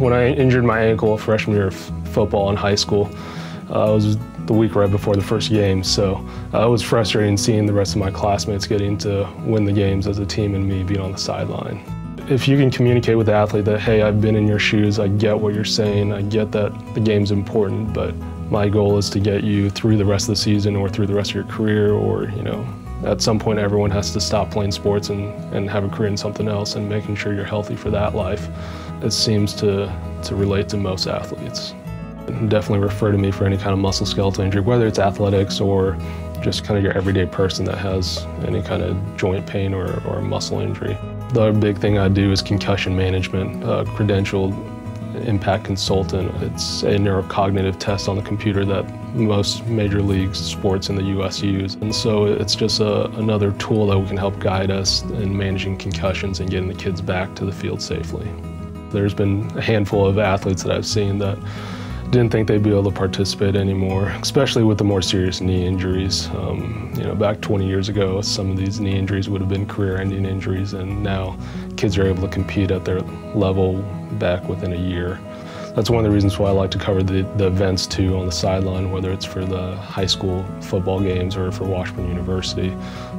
When I injured my ankle freshman year of football in high school, uh, it was the week right before the first game, so uh, it was frustrating seeing the rest of my classmates getting to win the games as a team and me being on the sideline. If you can communicate with the athlete that, hey, I've been in your shoes, I get what you're saying, I get that the game's important, but my goal is to get you through the rest of the season or through the rest of your career or, you know, at some point everyone has to stop playing sports and, and have a career in something else and making sure you're healthy for that life. It seems to, to relate to most athletes. Definitely refer to me for any kind of musculoskeletal injury, whether it's athletics or just kind of your everyday person that has any kind of joint pain or, or muscle injury. The big thing I do is concussion management, uh, credentialed ImPACT consultant. It's a neurocognitive test on the computer that most major league sports in the U.S. use. And so it's just a, another tool that we can help guide us in managing concussions and getting the kids back to the field safely. There's been a handful of athletes that I've seen that didn't think they'd be able to participate anymore, especially with the more serious knee injuries. Um, you know, back 20 years ago, some of these knee injuries would have been career-ending injuries, and now kids are able to compete at their level back within a year. That's one of the reasons why I like to cover the, the events too on the sideline, whether it's for the high school football games or for Washburn University.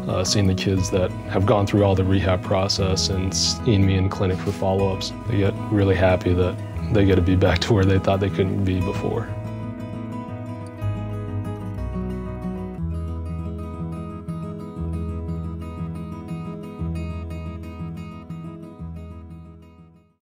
Uh, seeing the kids that have gone through all the rehab process and seeing me in clinic for follow-ups, they get really happy that they get to be back to where they thought they couldn't be before.